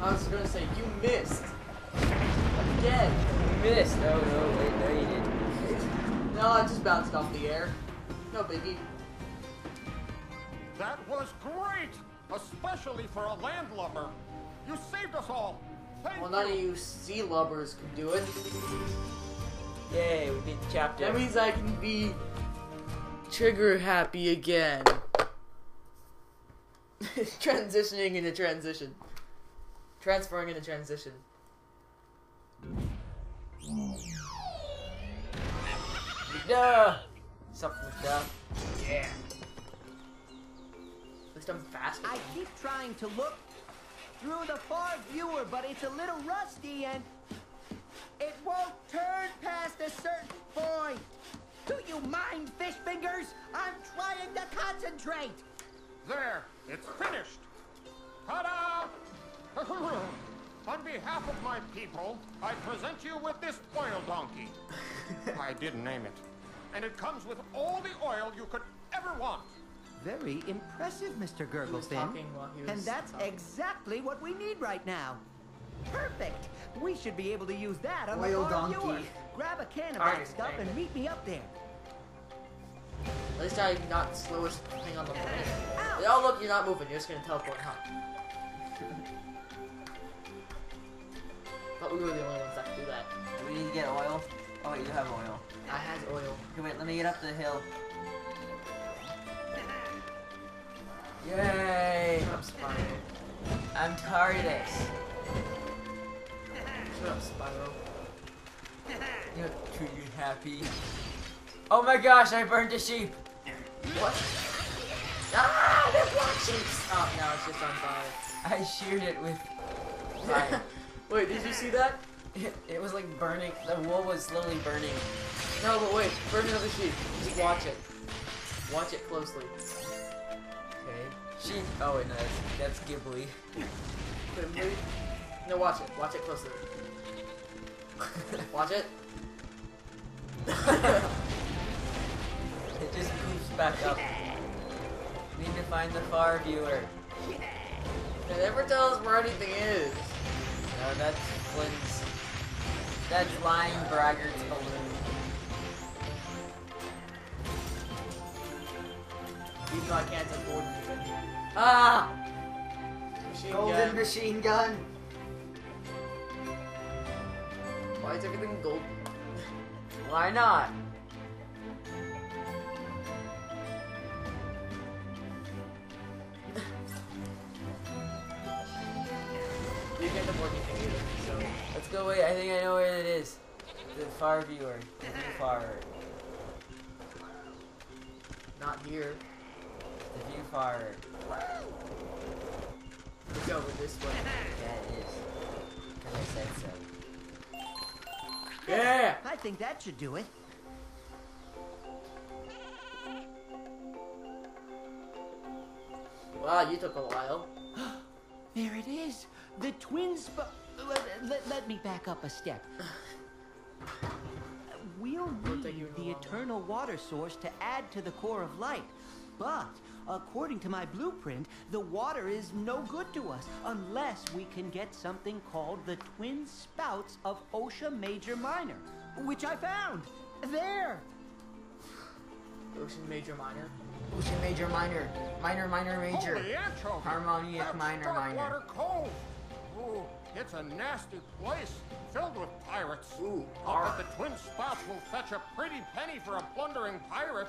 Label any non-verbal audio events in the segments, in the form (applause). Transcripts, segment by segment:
I was gonna say, you missed. Again. You missed. Oh no, wait, no you didn't. No, I just bounced off the air. No biggie. That was great! Especially for a landlubber. You saved us all. Thank Well, you. none of you sea lubbers can do it. Yay, we beat the chapter. That means I can be trigger happy again. (laughs) Transitioning into transition. Transferring into transition. Duh. Something with duh. Yeah. At least I'm faster. I keep trying to look through the far viewer, but it's a little rusty and it won't turn past a certain point. Do you mind, fish fingers? I'm trying to concentrate. There, it's finished. Ta-da! (laughs) On behalf of my people, I present you with this oil donkey. (laughs) I didn't name it. And it comes with all the oil you could ever want. Very impressive, Mr. He Gurglefin. talking while he was And that's talking. exactly what we need right now. Perfect. We should be able to use that on Oil the far donkey. viewer. Grab a can of Alright, that stuff and meet me up there. At least I'm not slowest thing on the planet. Ow. Oh look, you're not moving. You're just gonna teleport, huh? But we were the only ones that do that. Do we need to get oil? Oh, wait, you have oil. I has oil. Okay, wait, let me get up the hill. Yay! Shut up, Spyro. I'm TARDIS. Shut up, Spyro. You know, treat you happy. Oh my gosh, I burned a sheep. What? Ah, they're black sheep! Oh, now it's just on fire. I sheared it with fire. (laughs) Wait, did you see that? it, (laughs) it was like burning. The wool was slowly burning. No, but wait. Burn another sheep. Just watch it. Watch it closely. Okay. Sheep. Oh wait, no, that's, that's Ghibli. Put it in blue. No, watch it. Watch it closely. Watch it. (laughs) It just poops back up. Need to find the far viewer. It never tells us where anything is. No, that's Flynn's. That's lying braggart's balloon. Even though I can't afford anything. Ah! Machine Golden gun. machine gun. Why is everything gold? (laughs) Why not? Let's go wait, I think I know where it is. The far viewer. The view far. Not here. The view far. Let's go with this one. (laughs) Yeah, it is. Because I said so. Yeah! I think that should do it. Wow, you took a while. (gasps) There it is. The twin sp- let, let, let me back up a step. We'll need the while. eternal water source to add to the core of light. But according to my blueprint, the water is no good to us unless we can get something called the twin spouts of Osha Major Minor, which I found. There. Ocean Major Minor. Ocean major minor. Minor minor major. Holy anchovy! Harmonious That's minor minor. Darkwater Cove. Ooh, it's a nasty place, filled with pirates. Ooh, I'll the Twin spots will fetch a pretty penny for a plundering pirate.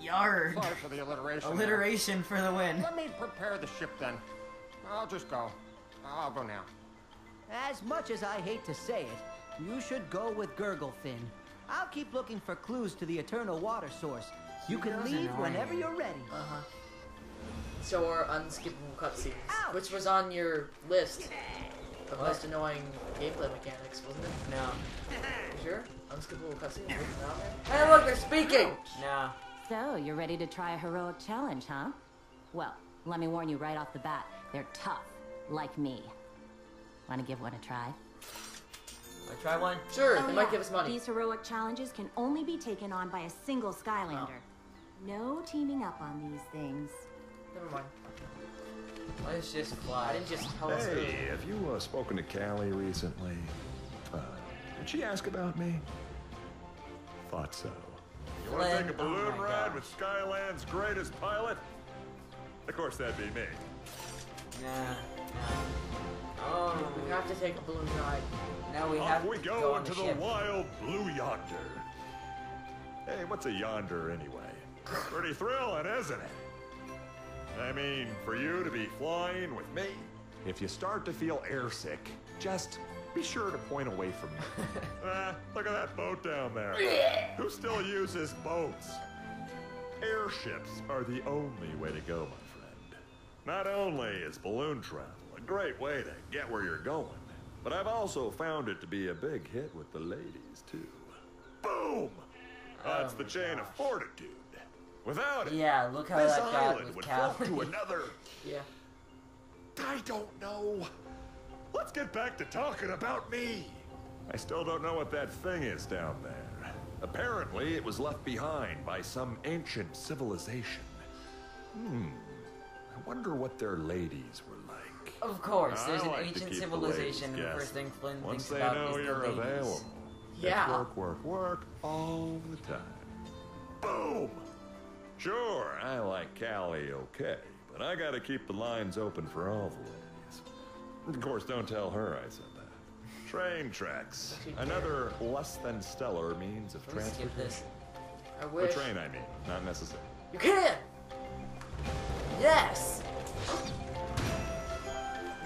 Yard. Sorry for the alliteration. there. Alliteration for the win. Let me prepare the ship then. I'll just go. I'll go now. As much as I hate to say it, you should go with Gurglefin. I'll keep looking for clues to the eternal water source. You can leave annoying. whenever you're ready. Uh huh. So our unskippable cutscenes, which was on your list of most annoying gameplay mechanics, wasn't it? No. (laughs) You sure? Unskippable cutscenes wasn't on there? Hey, look, they're speaking. No. So, you're ready to try a heroic challenge, huh? Well, let me warn you right off the bat. They're tough, like me. Want to give one a try? Wanna try one? Sure, Oh, they might give us money. These heroic challenges can only be taken on by a single Skylander. Oh. No teaming up on these things. Never mind. Let's just I fly. didn't just tell us. Hey, have you uh, spoken to Cali recently? Uh, did she ask about me? Thought so. You want to take a oh balloon my ride gosh. with Skyland's greatest pilot? Of course, that'd be me. Nah, nah. Oh, We have to take a balloon ride. now we Off have we to go, go on into the the, wild blue yonder. Hey, what's a yonder anyway? Pretty thrilling, isn't it? I mean, for you to be flying with me, if you start to feel airsick, just be sure to point away from me. ah, (laughs) look at that boat down there. (laughs) Who still uses boats? Airships are the only way to go, my friend. Not only is balloon travel a great way to get where you're going, but I've also found it to be a big hit with the ladies, too. Boom! That's the chain of fortitude. Without it, Yeah, look how this that got island would fall to another. (laughs) Yeah. I don't know. Let's get back to talking about me. I still don't know what that thing is down there. Apparently, it was left behind by some ancient civilization. Hmm. I wonder what their ladies were like. Of course, there's I an like ancient keep the civilization, and the first thing Flynn Once thinks they about know is you're the ladies. available. Yeah. It's work, work, work all the time. Boom! Sure, I like Cali okay, but I gotta keep the lines open for all the ladies. Of course, don't tell her I said that. Train tracks. Another less than stellar means of Let's skip transportation. this. I The wish. train, I mean, not necessary. You can! Yes!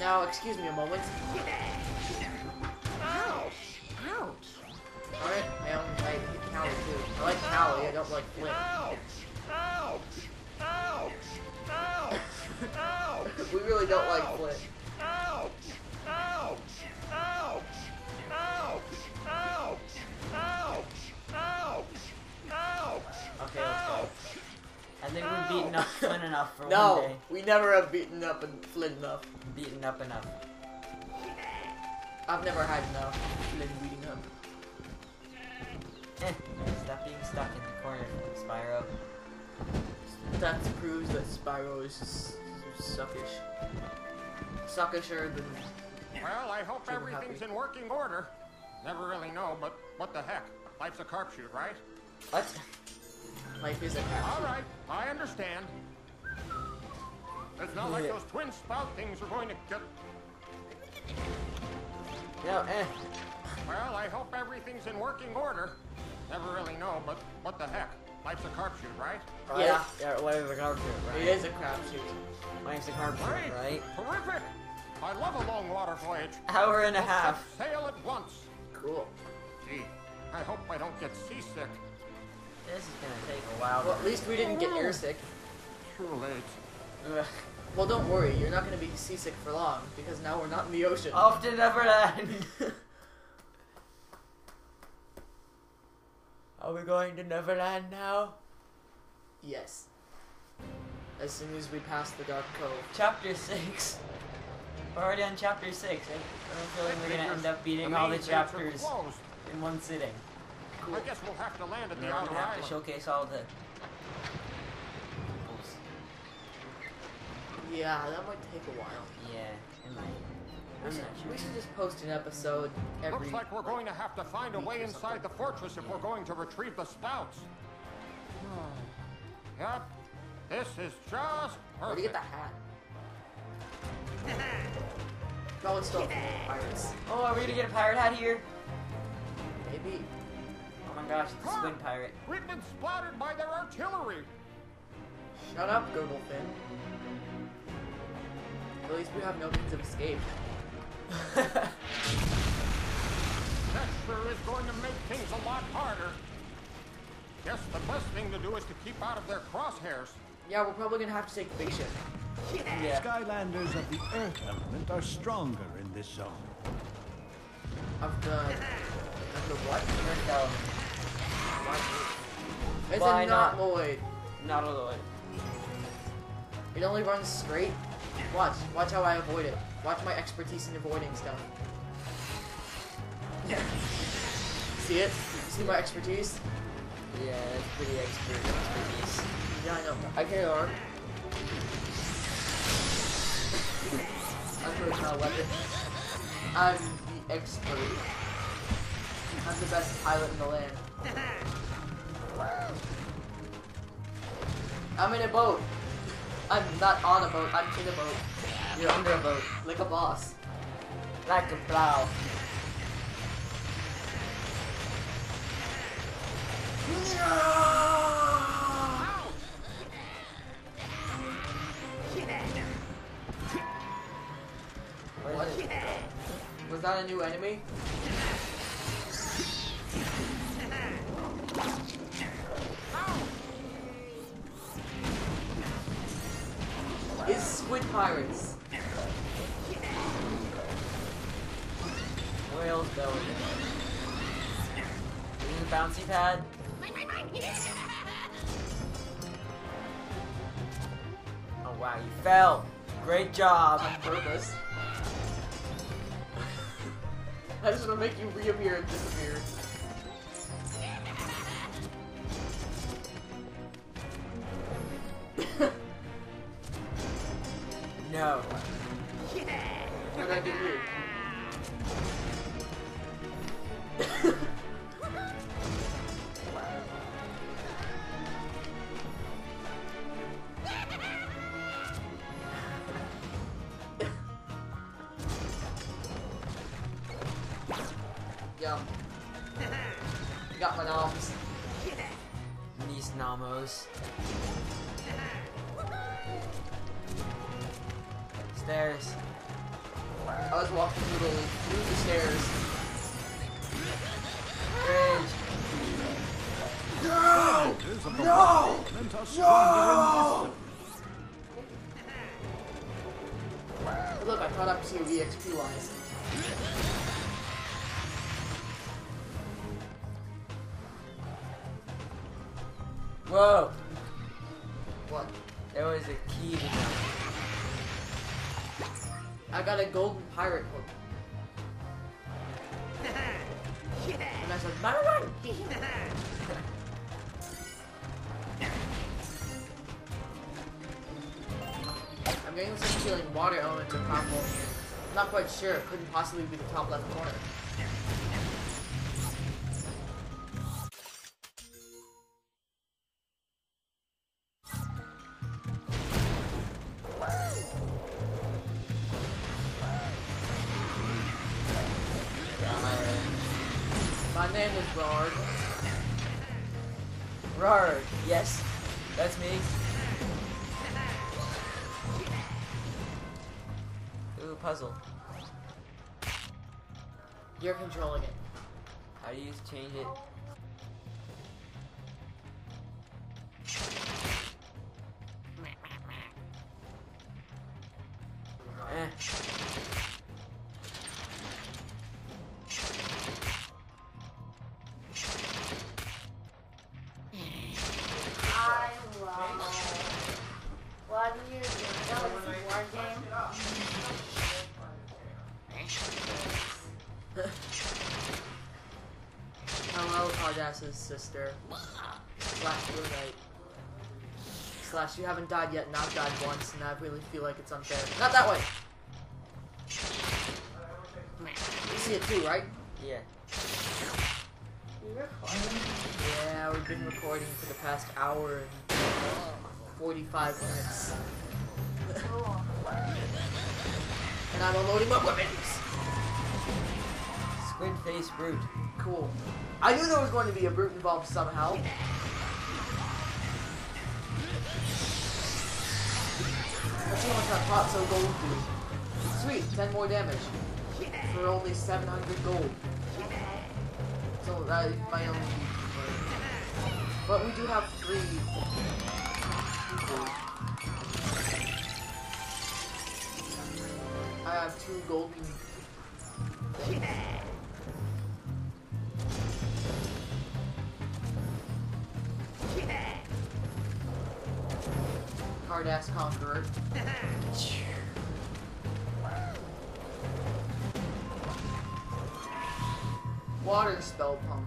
Now, excuse me a moment. Ouch! Ouch! Alright, I, I hate Cali too. I like Cali, I don't like Flint. Ouch! we really don't like Flint. Ouch! Ouch! Ouch! Ouch! Ouch! Ouch! Ouch! Ouch! Okay, let's go. I think we've beaten up Flynn enough for one day. No, we never have beaten up and Flint enough. Beaten up enough. I've never had enough Flint beating up. Eh, stop being stuck in the corner, Spyro. That proves that Spyro is just suckish. Suckisher than Well, I hope everything's happy. in working order. Never really know, but what the heck? Life's a carp shoot, right? What? life is a crap. All right, I understand. It's not like those twin spout things are going to get. No, eh. Well, I hope everything's in working order. Never really know, but what the heck? Life's a carp shoot, right? Yeah. Yeah, whatever the carpet, right? It is a crapshoot. Mine's the carpet, Great! right? Terrific! I love a long water voyage. Hour and a half. Sail at once. Cool. Gee, I hope I don't get seasick. This is gonna take a while. Well, at least we didn't get airsick. Too late. Ugh. Well, don't worry, you're not going to be seasick for long because now we're not in the ocean. Off to Neverland. (laughs) Are we going to Neverland now? Yes. As soon as we pass the Dark Cove. Chapter six. We're already on chapter six. I, I don't feel like we're gonna end up beating all the main gates are chapters in one sitting. I guess we'll have to land at the then we're outer gonna have to showcase all the. Yeah, that might take a while. Yeah, it might. We should, we should just post an episode every. Looks like we're going to have to find a way inside the fortress if we're going to retrieve the spouts. Hmm. yep, this is just Where do you get the hat? No, it's still pirates. Oh, are we gonna get a pirate hat here? Maybe. Oh my gosh, it's a squid pirate. We've been spotted by their artillery. Shut up, Gurglefin. At least we have no means of escape. That sure is going to make things a lot harder. Guess the best thing to do is to keep out of their crosshairs. Yeah, we're probably gonna have to take the big ship. Yeah. Skylanders of the Earth element are stronger in this zone. Of the. Of the what? Earth element. It's Why a not? not Lloyd. Not a Lloyd. It only runs straight. Watch. Watch how I avoid it. Watch my expertise in avoiding stuff. (laughs) See it? See my expertise? Yeah, that's pretty expert expertise. Yeah, I know. I can arm. I'm My personal weapon. I'm the expert. I'm the best pilot in the land. (laughs) I'm in a boat. I'm not on a boat, I'm in a boat. You're under a boat. Like a boss. Like a plow. What? Was that a new enemy? Squid Pirates. Belly. Is it a bouncy pad? Oh wow, you fell. Great job. on purpose. (laughs) I just want to make you reappear and disappear. No. What did I. Got my noms. Stairs. I was walking through the, through the stairs. Soldiers of the no! Meant Look, I caught up to you EXP wise. Whoa. What? There was a key to jump. I got a golden pirate hook. And I said, "Run, run!" I'm getting this feeling water elements are powerful. I'm not quite sure. It couldn't possibly be the top left corner. Puzzle. You're controlling it. How do you change it? Eh. I love what are you doing? That was a war game. Sister. Slash Blue Knight. Slash, you haven't died yet, and I've died once, and I really feel like it's unfair. Not that way! You see it too, right? Yeah. Yeah, we've been recording for the past hour and 45 minutes. (laughs) And I'm unloading my weapons! Squid face brute. Cool. I knew there was going to be a brute involved somehow. Let's see how much that pot so gold do. Sweet, 10 more damage. For only 700 gold. So that own. But we do have three. I have two golden things. Hard-ass conqueror. (laughs) Water spell punk.